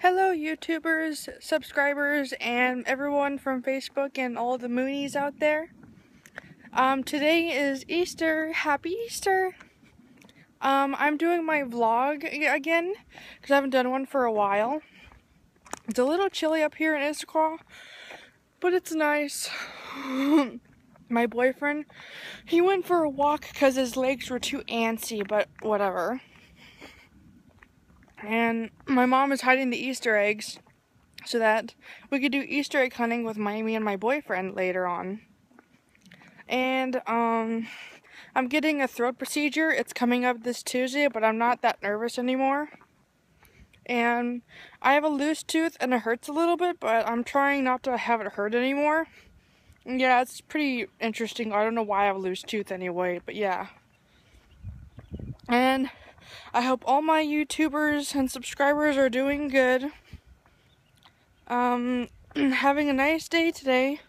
Hello, YouTubers, subscribers, and everyone from Facebook and all the Moonies out there. Um, today is Easter. Happy Easter! Um, I'm doing my vlog again because I haven't done one for a while. It's a little chilly up here in Issaquah, but it's nice. my boyfriend, he went for a walk because his legs were too antsy, but whatever. And my mom is hiding the Easter eggs so that we could do Easter egg hunting with me and my boyfriend later on. And, um, I'm getting a throat procedure. It's coming up this Tuesday, but I'm not that nervous anymore. And I have a loose tooth and it hurts a little bit, but I'm trying not to have it hurt anymore. Yeah, it's pretty interesting. I don't know why I have a loose tooth anyway, but yeah. And I hope all my YouTubers and subscribers are doing good. Um, having a nice day today.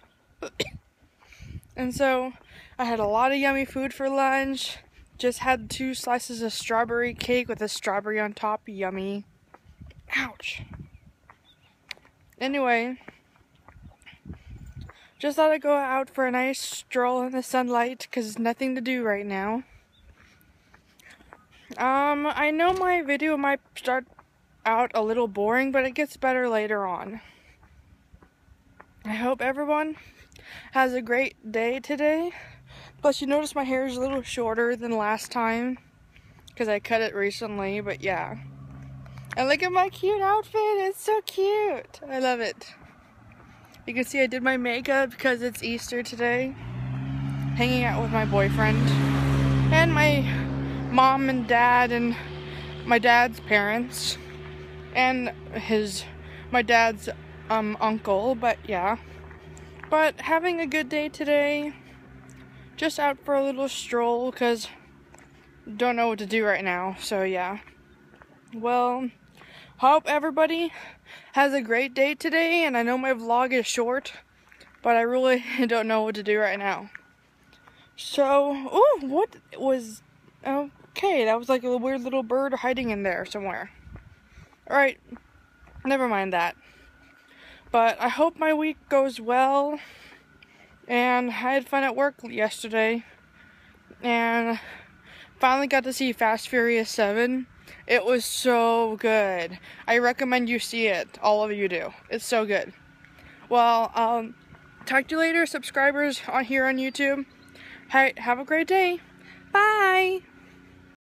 and so, I had a lot of yummy food for lunch. Just had two slices of strawberry cake with a strawberry on top. Yummy. Ouch. Anyway, just thought I'd go out for a nice stroll in the sunlight because nothing to do right now. Um, I know my video might start out a little boring, but it gets better later on. I hope everyone has a great day today. Plus, you notice my hair is a little shorter than last time because I cut it recently, but yeah. And look at my cute outfit. It's so cute. I love it. You can see I did my makeup because it's Easter today. Hanging out with my boyfriend. And my mom and dad and my dad's parents and his my dad's um uncle but yeah. But having a good day today just out for a little stroll because don't know what to do right now so yeah. Well hope everybody has a great day today and I know my vlog is short but I really don't know what to do right now. So oh what was Okay, that was like a weird little bird hiding in there somewhere. Alright, never mind that. But I hope my week goes well. And I had fun at work yesterday. And finally got to see Fast Furious 7. It was so good. I recommend you see it. All of you do. It's so good. Well, um, talk to you later, subscribers on here on YouTube. Hey, have a great day. Bye.